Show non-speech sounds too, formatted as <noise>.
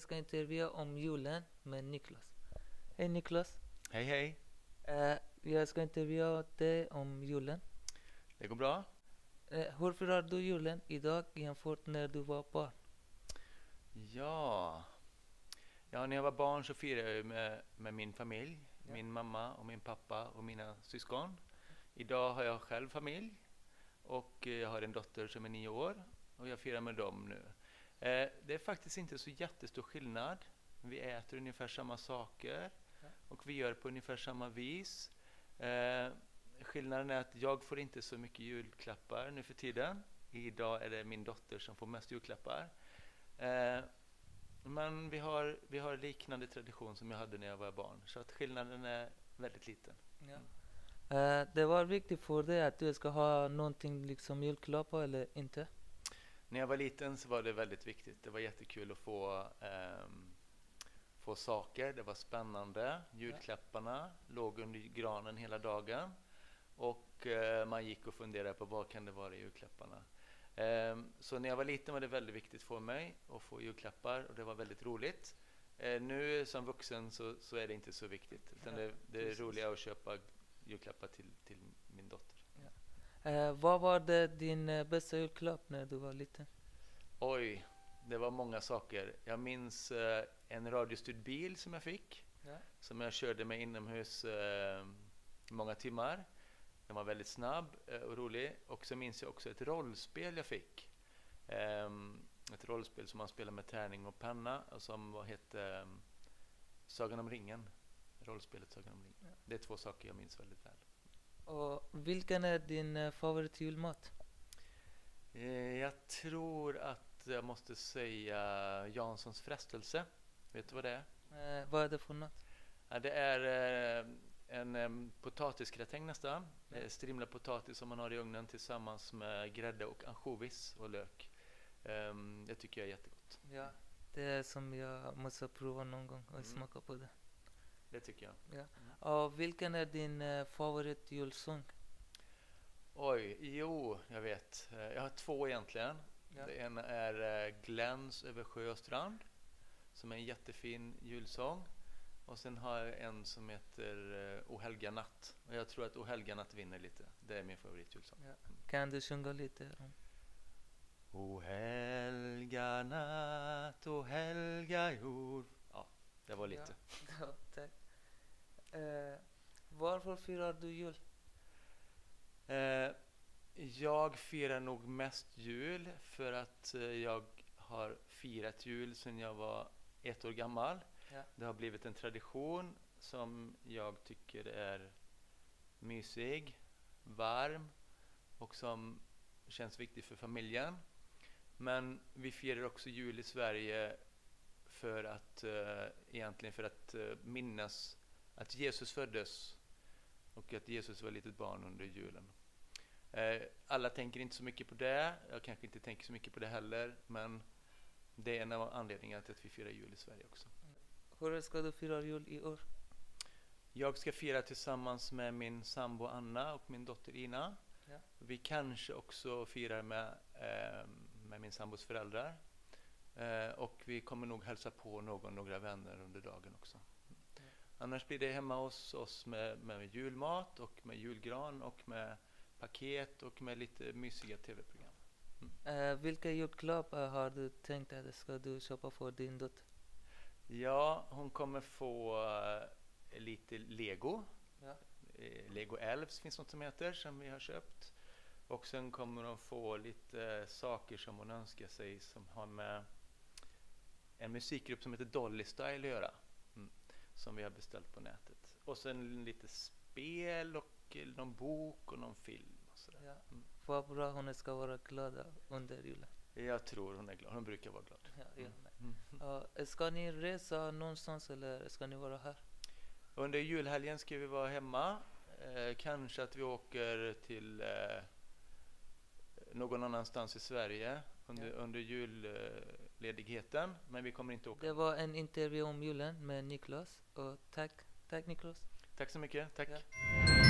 ska intervjua om julen med Niklas. Hej Niklas. Hej hej. Eh, jag ska intervjua dig om julen. Det går bra. Eh, hur firar du julen idag jämfört när du var barn? Ja. ja, när jag var barn så firade jag med, med min familj. Ja. Min mamma och min pappa och mina syskon. Idag har jag själv familj och eh, jag har en dotter som är nio år och jag firar med dem nu. Eh, det är faktiskt inte så jättestor skillnad. Vi äter ungefär samma saker och vi gör på ungefär samma vis. Eh, skillnaden är att jag får inte så mycket julklappar nu för tiden. Idag är det min dotter som får mest julklappar. Eh, men vi har, vi har liknande tradition som jag hade när jag var barn, så att skillnaden är väldigt liten. Ja. Det var viktigt för dig att du ska ha någonting liksom julklappar eller inte? När jag var liten så var det väldigt viktigt. Det var jättekul att få, ehm, få saker. Det var spännande. Julklapparna låg under granen hela dagen. Och eh, man gick och funderade på vad kan det vara i julklapparna. Ehm, så när jag var liten var det väldigt viktigt för mig att få julklappar och det var väldigt roligt. Eh, nu som vuxen så, så är det inte så viktigt. Utan Ja, det, det är roligare att köpa julklappar till, till min dotter. Eh, vad var det din eh, bästa julklapp när du var liten? Oj, det var många saker. Jag minns eh, en radiostyrd bil som jag fick, Ja. som jag körde med inomhus eh, många timmar. Den var väldigt snabb eh, och rolig. Och så minns jag också ett rollspel jag fick. Ehm, ett rollspel som man spelar med tärning och penna och som vad hette eh, Sagan om ringen. Rollspelet Sagan om ringen. Ja. Det är två saker jag minns väldigt väl. Och vilken är din eh, favoritjulmat? Eh, jag tror att jag måste säga Janssons frestelse. Vet du vad det är? Eh, vad är det för något? Ja, det är eh, en potatisgratäng nästan. Eh, strimlad potatis som man har i ugnen tillsammans med grädde och ansjovis och lök. Ehm, det tycker jag är jättegott. Ja, det är som jag måste prova någon gång och Mm. smaka på det. Det tycker jag. Ja. Och vilken är din eh, favoritjulsång? Oj, jo, jag vet. Eh, Jag har två egentligen. Ja. Det ena är eh, Gläns över sjö och strand som är en jättefin julsång. Och sen har jag en som heter eh, O helga natt. Och jag tror att O helga natt vinner lite. Det är min favoritjulsång. Ja. Kan du sjunga lite? O helga natt, o helga jord. Ja, det var lite. Ja. <laughs> Eh, varför firar du jul? Eh, jag firar nog mest jul för att eh, jag har firat jul sedan jag var ett år gammal. Ja. Det har blivit en tradition som jag tycker är mysig, varm och som känns viktig för familjen. Men vi firar också jul i Sverige för att eh, egentligen för att eh, minnas att Jesus föddes och att Jesus var ett litet barn under julen. Eh, alla tänker inte så mycket på det. Jag kanske inte tänker så mycket på det heller, men det är en av anledningarna till att vi firar jul i Sverige också. Hur ska du fira jul i år? Jag ska fira tillsammans med min sambo Anna och min dotter Ina. Ja. Vi kanske också firar med, eh, med min sambos föräldrar. Eh, och vi kommer nog hälsa på någon, några vänner under dagen också. Annars blir det hemma hos oss med, med julmat och med julgran och med paket och med lite mysiga tv-program. Eh, vilka julklappar har du tänkt att ska du köpa för din dotter? Ja, hon kommer få eh, lite lego. Ja. Eh, Lego Elves finns något som heter, som vi har köpt. Och sen kommer hon få lite saker som hon önskar sig som har med en musikgrupp som heter Dolly Style att göra. Som vi har beställt på nätet. Och sen lite spel och eh, någon bok och någon film. Och sådär. Ja. Mm. Vad bra hon ska vara glad under julen. Jag tror hon är glad. Hon brukar vara glad. Ja, ja. Mm. Uh, ska ni resa någonstans eller ska ni vara här? Under julhelgen ska vi vara hemma. Eh, kanske att vi åker till eh, någon annanstans i Sverige under, Ja. under julledigheten. Men vi kommer inte åka. Det var en intervju om julen med Niklas. Och tack, tack Niklas. Tack så mycket. Tack. Ja.